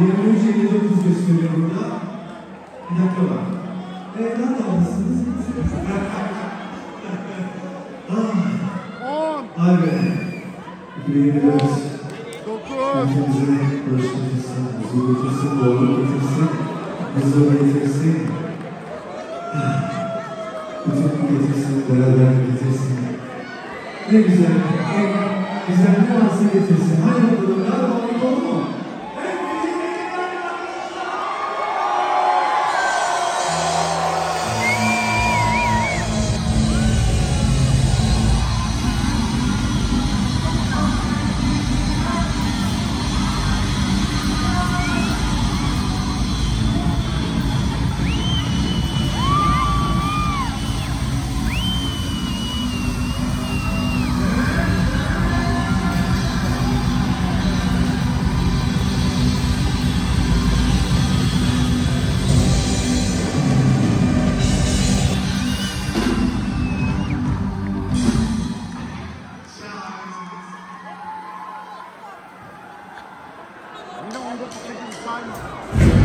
23.59 gösteriyor burada. Bir dakika var. E, nerede aldınız? ah, 10, ay be. 2024. 9, Ülkemize barış getirsin, huzur getirsin, doğruluk getirsin, huzur getirsin. Bütün getirsin, beraber getirsin. Ne güzel, en güzel ne varsa getirsin. I can find.